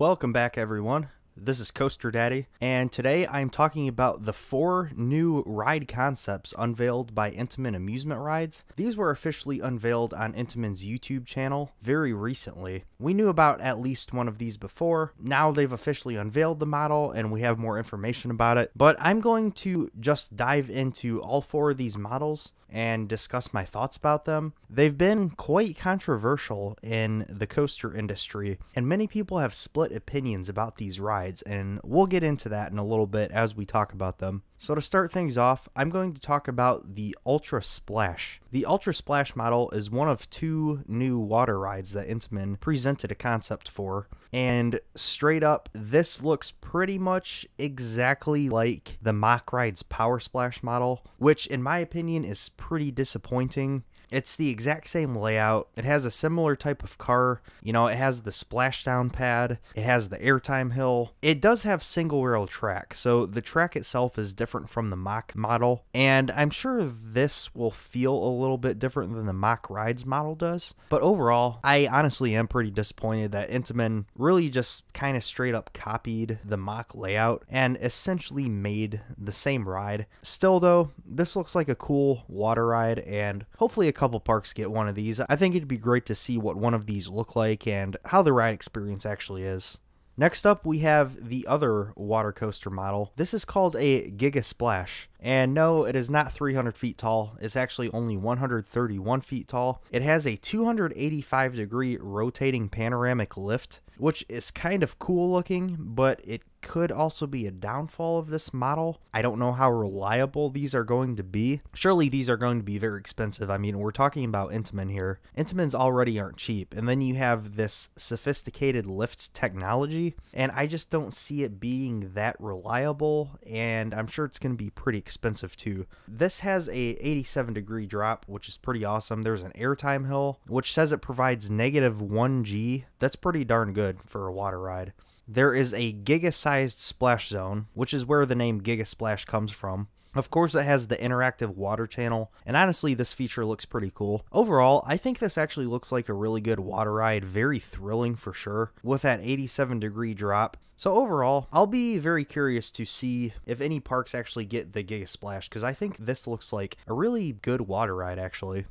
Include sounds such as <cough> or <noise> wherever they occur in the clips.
Welcome back, everyone. This is Coaster Daddy, and today I'm talking about the four new ride concepts unveiled by Intamin Amusement Rides. These were officially unveiled on Intamin's YouTube channel very recently. We knew about at least one of these before. Now they've officially unveiled the model and we have more information about it. But I'm going to just dive into all four of these models and discuss my thoughts about them. They've been quite controversial in the coaster industry, and many people have split opinions about these rides, and we'll get into that in a little bit as we talk about them. So to start things off, I'm going to talk about the Ultra Splash. The Ultra Splash model is one of two new water rides that Intamin presented a concept for, and straight up, this looks pretty much exactly like the Mack Rides Power Splash model, which in my opinion is pretty disappointing. It's the exact same layout. It has a similar type of car. You know, it has the splashdown pad. It has the airtime hill. It does have single rail track. So the track itself is different from the Mack model. And I'm sure this will feel a little bit different than the Mack Rides model does. But overall, I honestly am pretty disappointed that Intamin really just kind of straight up copied the Mack layout and essentially made the same ride. Still though, this looks like a cool water ride and hopefully a couple parks get one of these. I think it'd be great to see what one of these look like and how the ride experience actually is. Next up, we have the other water coaster model. This is called a Giga Splash. And no, it is not 300 feet tall. It's actually only 131 feet tall. It has a 285 degree rotating panoramic lift, which is kind of cool looking, but it could also be a downfall of this model. I don't know how reliable these are going to be. Surely these are going to be very expensive. I mean, we're talking about Intamin here. Intamins already aren't cheap, and then you have this sophisticated lift technology, and I just don't see it being that reliable, and I'm sure it's going to be pretty expensive too. This has a 87 degree drop, which is pretty awesome. There's an airtime hill, which says it provides negative 1G. That's pretty darn good for a water ride. There is a giga sized splash zone, which is where the name Giga Splash comes from. Of course, it has the interactive water channel, and honestly, this feature looks pretty cool. Overall, I think this actually looks like a really good water ride, very thrilling for sure, with that 87 degree drop. So overall, I'll be very curious to see if any parks actually get the Giga Splash, because I think this looks like a really good water ride actually.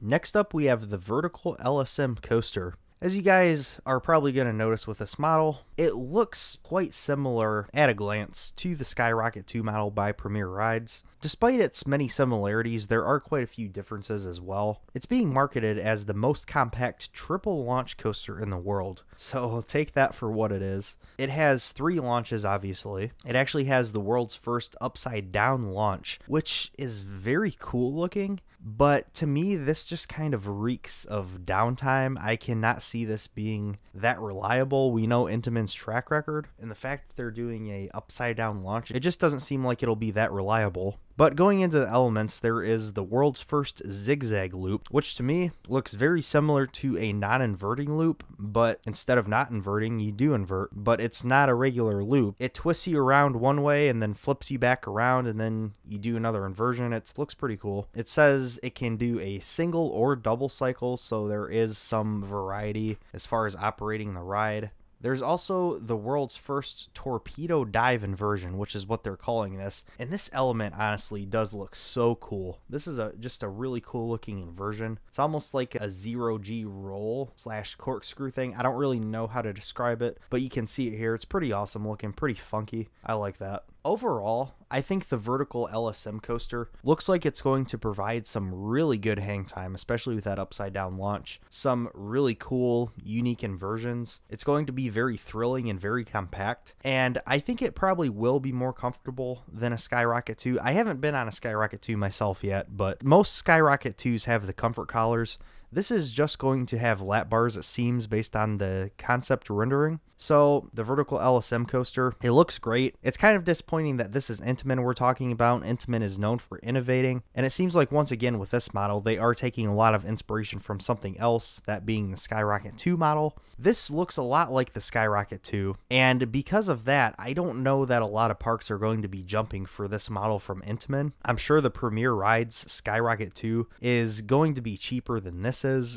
Next up, we have the Vertical LSM Coaster. As you guys are probably going to notice with this model, it looks quite similar at a glance to the Skyrocket 2 model by Premier Rides. Despite its many similarities, there are quite a few differences as well. It's being marketed as the most compact triple launch coaster in the world, so <laughs> take that for what it is. It has three launches, obviously. It actually has the world's first upside down launch, which is very cool looking. But to me, this just kind of reeks of downtime. I cannot see this being that reliable. We know Intamin's track record, and the fact that they're doing a upside down launch, it just doesn't seem like it'll be that reliable. But going into the elements, there is the world's first zigzag loop, which to me looks very similar to a non inverting loop, but instead of not inverting, you do invert, but it's not a regular loop. It twists you around one way and then flips you back around, and then you do another inversion. It looks pretty cool. It says it can do a single or double cycle, so there is some variety as far as operating the ride. There's also the world's first torpedo dive inversion, which is what they're calling this. And this element honestly does look so cool. This is a just a really cool looking inversion. It's almost like a zero G roll slash corkscrew thing. I don't really know how to describe it, but you can see it here. It's pretty awesome looking, pretty funky. I like that. Overall, I think the vertical LSM coaster looks like it's going to provide some really good hang time, especially with that upside down launch. Some really cool, unique inversions. It's going to be very thrilling and very compact, and I think it probably will be more comfortable than a Skyrocket 2. I haven't been on a Skyrocket 2 myself yet, but most Skyrocket 2s have the comfort collars. This is just going to have lap bars, it seems, based on the concept rendering. So, the vertical LSM coaster, it looks great. It's kind of disappointing that this is Intamin we're talking about. Intamin is known for innovating, and it seems like once again with this model, they are taking a lot of inspiration from something else, that being the Skyrocket 2 model. This looks a lot like the Skyrocket 2, and because of that, I don't know that a lot of parks are going to be jumping for this model from Intamin. I'm sure the Premier Rides Skyrocket 2 is going to be cheaper than this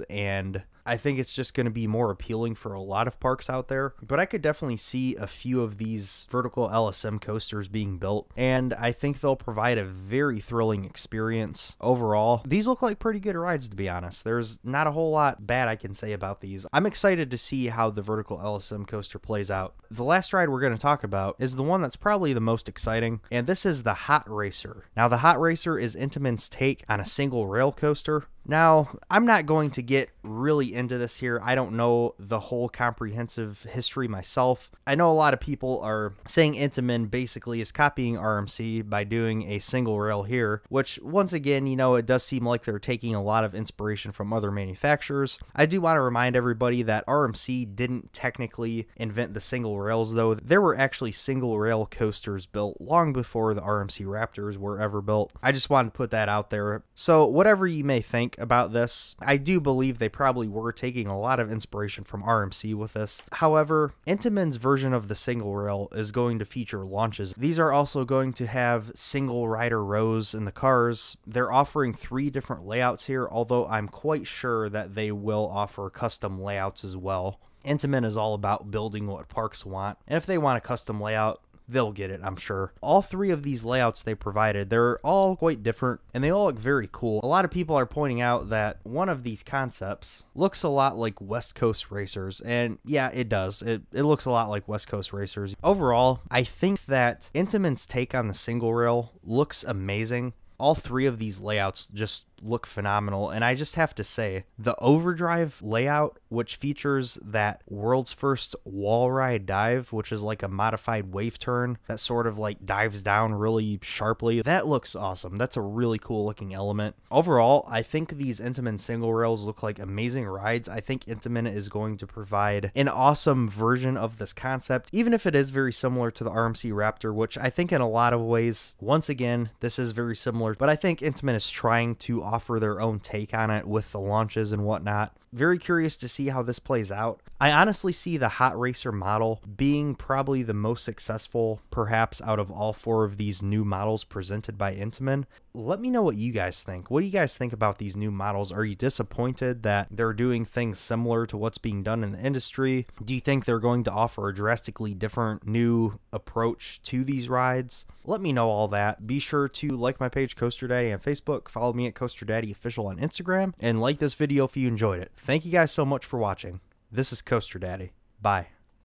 and I think it's just going to be more appealing for a lot of parks out there. But I could definitely see a few of these vertical LSM coasters being built, and I think they'll provide a very thrilling experience overall. These look like pretty good rides, to be honest. There's not a whole lot bad I can say about these. I'm excited to see how the vertical LSM coaster plays out. The last ride we're going to talk about is the one that's probably the most exciting, and this is the Hot Racer. Now, the Hot Racer is Intamin's take on a single rail coaster. Now, I'm not going to get really into this here. I don't know the whole comprehensive history myself. I know a lot of people are saying Intamin basically is copying RMC by doing a single rail here, which once again, you know, it does seem like they're taking a lot of inspiration from other manufacturers. I do want to remind everybody that RMC didn't technically invent the single rails though. There were actually single rail coasters built long before the RMC Raptors were ever built. I just wanted to put that out there. So, whatever you may think about this, I do believe they probably were taking a lot of inspiration from RMC with this. However, Intamin's version of the single rail is going to feature launches. These are also going to have single rider rows in the cars. They're offering three different layouts here, although I'm quite sure that they will offer custom layouts as well. Intamin is all about building what parks want. And if they want a custom layout, they'll get it, I'm sure. All three of these layouts they provided, they're all quite different and they all look very cool. A lot of people are pointing out that one of these concepts looks a lot like West Coast Racers, and yeah, it does. It, it looks a lot like West Coast Racers. Overall, I think that Intamin's take on the single rail looks amazing all three of these layouts just look phenomenal. And I just have to say, the overdrive layout, which features that world's first wall ride dive, which is like a modified wave turn that sort of like dives down really sharply, that looks awesome. That's a really cool looking element. Overall, I think these Intamin single rails look like amazing rides. I think Intamin is going to provide an awesome version of this concept, even if it is very similar to the RMC Raptor, which I think in a lot of ways, once again, this is very similar, but I think Intamin is trying to offer their own take on it with the launches and whatnot. Very curious to see how this plays out. I honestly see the Hot Racer model being probably the most successful, perhaps, out of all four of these new models presented by Intamin. Let me know what you guys think. What do you guys think about these new models? Are you disappointed that they're doing things similar to what's being done in the industry? Do you think they're going to offer a drastically different new approach to these rides? Let me know all that. Be sure to like my page Coaster Daddy on Facebook, follow me at Coaster Daddy Official on Instagram, and like this video if you enjoyed it. Thank you guys so much for watching. This is Coaster Daddy. Bye.